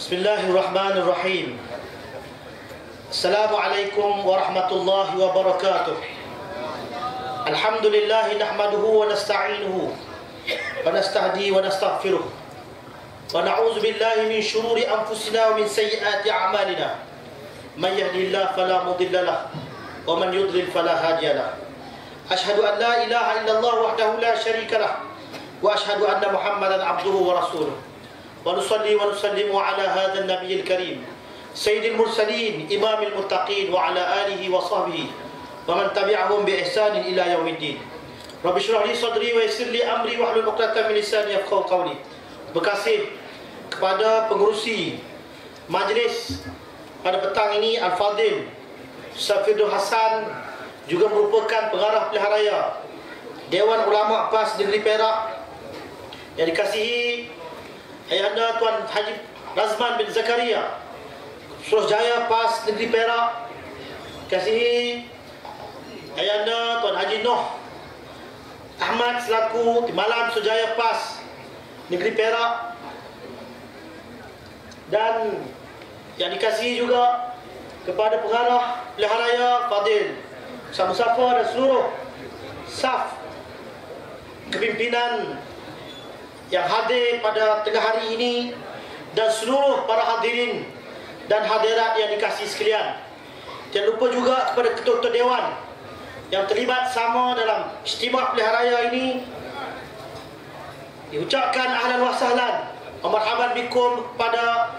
بسم الله الرحمن الرحيم السلام عليكم ورحمة الله وبركاته الحمد لله نحمده ونستعينه ونستهدي ونستغفره ونعوذ بالله من شرور أنفسنا ومن سيئات أعمالنا من يهدي الله فلا مضل له ومن يضلل فلا هادي له أشهد أن لا إله إلا الله وحده لا شريك له وأشهد أن محمدا عبده ورسوله ونصلي ونسلم على هذا النبي الكريم سيد المرسلين إمام المتقين وعلى آله وصحبه ومن تبعهم بإحسان إلى يوم الدين رب اشرح لي صدري ويسر لي أمري واحلل عقدة من لساني يفقهوا قولي Berkasih kepada pengurusi majlis pada petang ini Al-Fadil Safidul Hasan juga merupakan pengarah pilihan raya Dewan Ulama PAS Negeri Perak yang dikasihi Ayahanda Tuan Haji Razman bin Zakaria. Suruhjaya PAS Negeri Perak. Kasihi Ayahanda Tuan Haji Noh Ahmad selaku Timbalan Suruhjaya PAS Negeri Perak. Dan yang dikasihi juga kepada pengarah pilihan raya Fadil Sam Musafa dan seluruh saf kepimpinan yang hadir pada tengah hari ini dan seluruh para hadirin dan hadirat yang dikasihi sekalian. Jangan lupa juga kepada ketua-ketua dewan yang terlibat sama dalam istimewa pilihan raya ini diucapkan ahlan wa sahlan marhaban bikum pada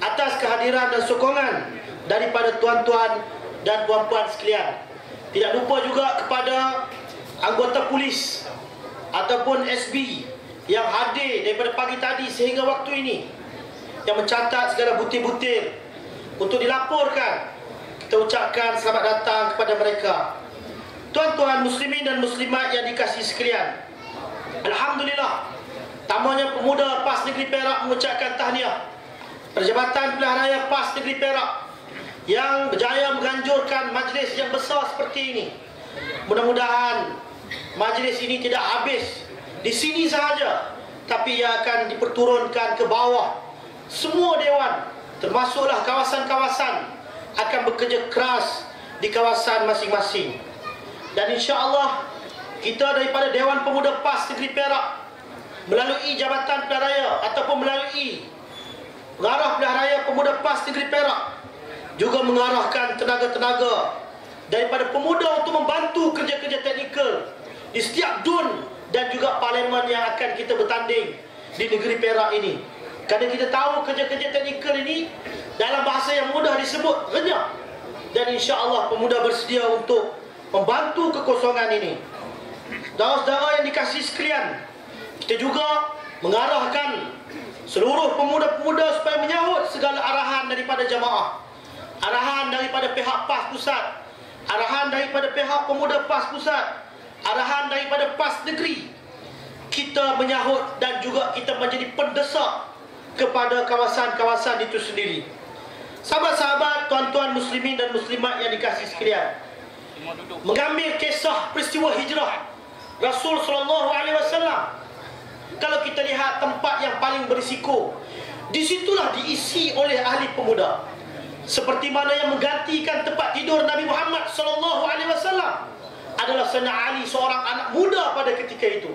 atas kehadiran dan sokongan daripada tuan-tuan dan puan-puan sekalian. Tidak lupa juga kepada anggota polis ataupun SB yang hadir daripada pagi tadi sehingga waktu ini yang mencatat segala butir-butir untuk dilaporkan. Kita ucapkan selamat datang kepada mereka. Tuan-tuan muslimin dan muslimat yang dikasihi sekalian Alhamdulillah tamanya pemuda PAS Negeri Perak mengucapkan tahniah Perjabatan Pilihan Raya PAS Negeri Perak yang berjaya menganjurkan majlis yang besar seperti ini. Mudah-mudahan majlis ini tidak habis di sini sahaja. Tapi ia akan diperturunkan ke bawah. Semua dewan termasuklah kawasan-kawasan akan bekerja keras di kawasan masing-masing. Dan insya-Allah kita daripada Dewan Pemuda PAS Negeri Perak melalui Jabatan Pilihan Raya ataupun melalui Pengarah Pilihan Raya Pemuda PAS Negeri Perak juga mengarahkan tenaga-tenaga daripada pemuda untuk membantu kerja-kerja teknikal di setiap dun dan juga parlimen yang akan kita bertanding di negeri Perak ini. Kerana kita tahu kerja-kerja teknikal ini dalam bahasa yang mudah disebut renyah. Dan insya Allah pemuda bersedia untuk membantu kekosongan ini. Saudara-saudara yang dikasih sekalian, kita juga mengarahkan seluruh pemuda-pemuda supaya menyahut segala arahan daripada jamaah. Arahan daripada pihak PAS Pusat, arahan daripada pihak pemuda PAS Pusat, arahan daripada PAS negeri. Kita menyahut dan juga kita menjadi pendesak kepada kawasan-kawasan itu sendiri. Sahabat-sahabat tuan-tuan muslimin dan muslimat yang dikasih sekalian mengambil kisah peristiwa hijrah Rasul wasallam. Kalau kita lihat tempat yang paling berisiko disitulah diisi oleh ahli pemuda. Seperti mana yang menggantikan tempat tidur Nabi Muhammad sallallahu alaihi wasallam adalah Sayyidina Ali seorang anak muda pada ketika itu.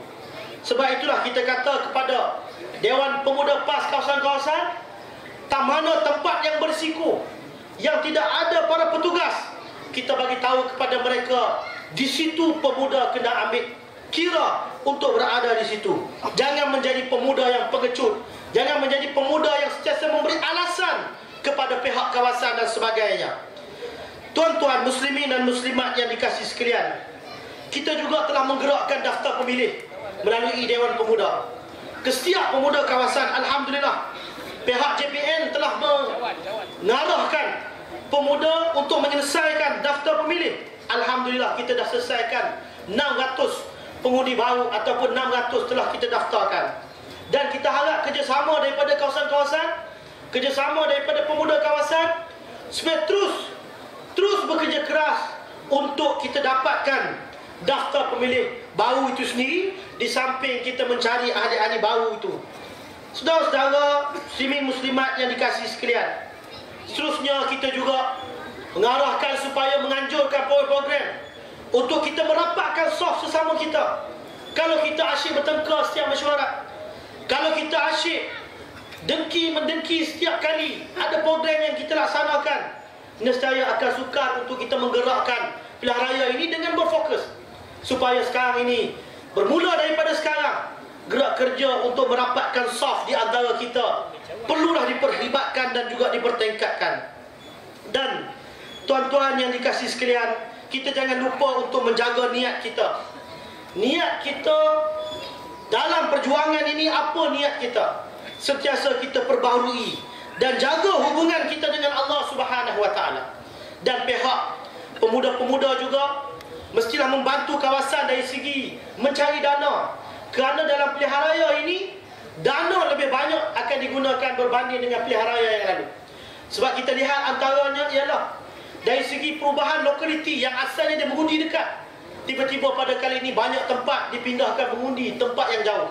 Sebab itulah kita kata kepada Dewan Pemuda PAS kawasan-kawasan tak mana tempat yang bersiko yang tidak ada para petugas kita bagi tahu kepada mereka di situ pemuda kena ambil kira untuk berada di situ jangan menjadi pemuda yang pengecut jangan menjadi pemuda yang sentiasa memberi alasan kepada pihak kawasan dan sebagainya tuan-tuan muslimin dan muslimat yang dikasih sekalian kita juga telah menggerakkan daftar pemilih melalui Dewan Pemuda. Ke setiap pemuda kawasan, Alhamdulillah, pihak JPN telah mengarahkan pemuda untuk menyelesaikan daftar pemilih. Alhamdulillah, kita dah selesaikan 600 pengundi baru ataupun 600 telah kita daftarkan. Dan kita harap kerjasama daripada kawasan-kawasan, kerjasama daripada pemuda kawasan, supaya terus, terus bekerja keras untuk kita dapatkan daftar pemilih baru itu sendiri di samping kita mencari ahli-ahli baru itu Saudara-saudara muslimin muslimat yang dikasih sekalian. Seterusnya kita juga mengarahkan supaya menganjurkan program untuk kita merapatkan soft sesama kita. Kalau kita asyik bertengkar setiap mesyuarat. Kalau kita asyik dengki mendengki setiap kali ada program yang kita laksanakan. Nescaya akan sukar untuk kita menggerakkan pilihan raya ini dengan berfokus. Supaya sekarang ini bermula daripada sekarang gerak kerja untuk merapatkan soft di antara kita perlulah diperlibatkan dan juga dipertingkatkan. Dan tuan-tuan yang dikasih sekalian kita jangan lupa untuk menjaga niat kita. Niat kita dalam perjuangan ini apa niat kita? Sentiasa kita perbaharui dan jaga hubungan kita dengan Allah Subhanahu Wa Taala dan pihak pemuda-pemuda juga mestilah membantu kawasan dari segi mencari dana kerana dalam pilihan raya ini dana lebih banyak akan digunakan berbanding dengan pilihan raya yang lalu. Sebab kita lihat antaranya ialah dari segi perubahan lokaliti yang asalnya dia mengundi dekat. Tiba-tiba pada kali ini banyak tempat dipindahkan mengundi tempat yang jauh.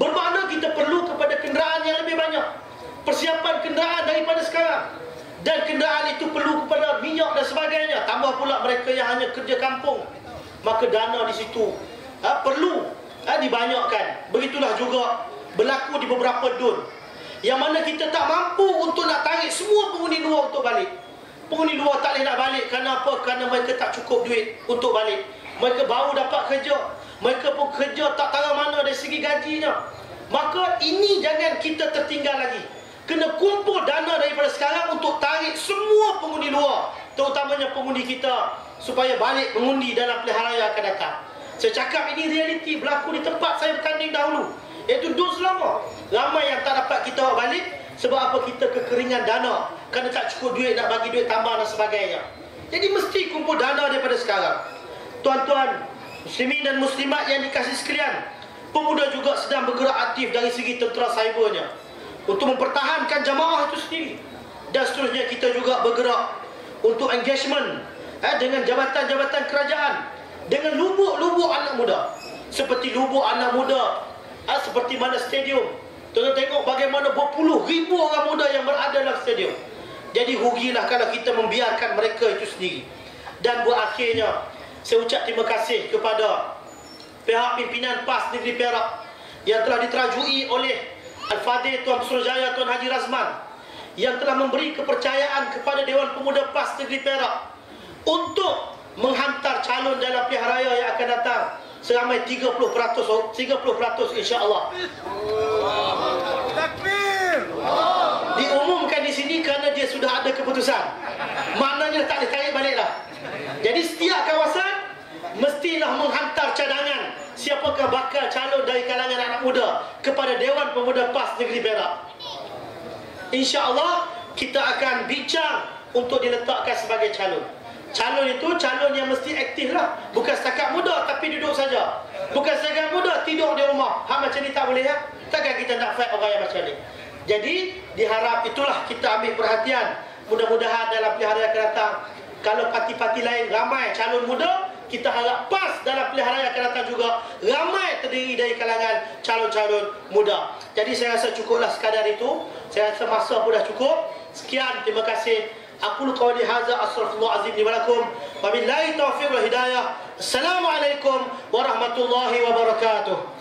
Bermakna kita perlu kepada kenderaan yang lebih banyak. Persiapan kenderaan daripada sekarang. Dan kenderaan itu perlu kepada minyak dan sebagainya. Tambah pula mereka yang hanya kerja kampung. Maka dana di situ ha, perlu ha, dibanyakkan. Begitulah juga berlaku di beberapa dun. Yang mana kita tak mampu untuk nak tarik semua pengundi luar untuk balik. Pengundi luar tak boleh nak balik kerana apa? Kerana mereka tak cukup duit untuk balik. Mereka baru dapat kerja. Mereka pun kerja tak tahu mana dari segi gajinya. Maka ini jangan kita tertinggal lagi. Kena kumpul dana daripada sekarang untuk tarik semua pengundi luar. Terutamanya pengundi kita supaya balik mengundi dalam pilihan raya akan datang. Saya cakap ini realiti berlaku di tempat saya bertanding dahulu. Iaitu Dun Selangor. Ramai yang tak dapat kita bawa balik sebab apa kita kekeringan dana. Kerana tak cukup duit nak bagi duit tambah dan sebagainya. Jadi mesti kumpul dana daripada sekarang. Tuan-tuan, muslimin dan muslimat yang dikasih sekalian. Pemuda juga sedang bergerak aktif dari segi tentera cybernya. Untuk mempertahankan jamaah itu sendiri. Dan seterusnya kita juga bergerak untuk engagement eh, dengan jabatan-jabatan kerajaan dengan lubuk-lubuk anak muda. Seperti lubuk anak muda ha, seperti mana stadium. Tuan tengok bagaimana berpuluh ribu orang muda yang berada dalam stadium. Jadi rugilah kalau kita membiarkan mereka itu sendiri. Dan berakhirnya saya ucap terima kasih kepada pihak pimpinan PAS Negeri Perak yang telah diterajui oleh Al-Fadhil Tuan Surjaya Tuan Haji Razman yang telah memberi kepercayaan kepada Dewan Pemuda PAS Negeri Perak untuk menghantar calon dalam pilihan raya yang akan datang seramai 30% 30% insya-Allah. Takbir. Diumumkan di sini kerana dia sudah ada keputusan. Maknanya tak ditarik baliklah. Jadi setiap kawasan mestilah menghantar cadangan siapakah bakal calon dari kalangan anak muda kepada Dewan Pemuda PAS Negeri Perak. Insya-Allah kita akan bincang untuk diletakkan sebagai calon. Calon itu calon yang mesti aktif lah. Bukan setakat muda tapi duduk saja. Bukan setakat muda tidur di rumah. Hak macam ni tak boleh ya? Takkan kita nak fight orang yang macam ni? Jadi diharap itulah kita ambil perhatian. Mudah-mudahan dalam pilihan raya akan datang Kalau parti-parti lain ramai calon muda kita harap PAS dalam pilihan raya akan datang juga ramai terdiri dari kalangan calon-calon muda. Jadi saya rasa cukuplah sekadar itu. Saya rasa masa pun dah cukup. Sekian, terima kasih. Aku lu kawali haza astagfirullah azim ni malakum. Wa billahi taufiq wal hidayah. Assalamualaikum warahmatullahi wabarakatuh.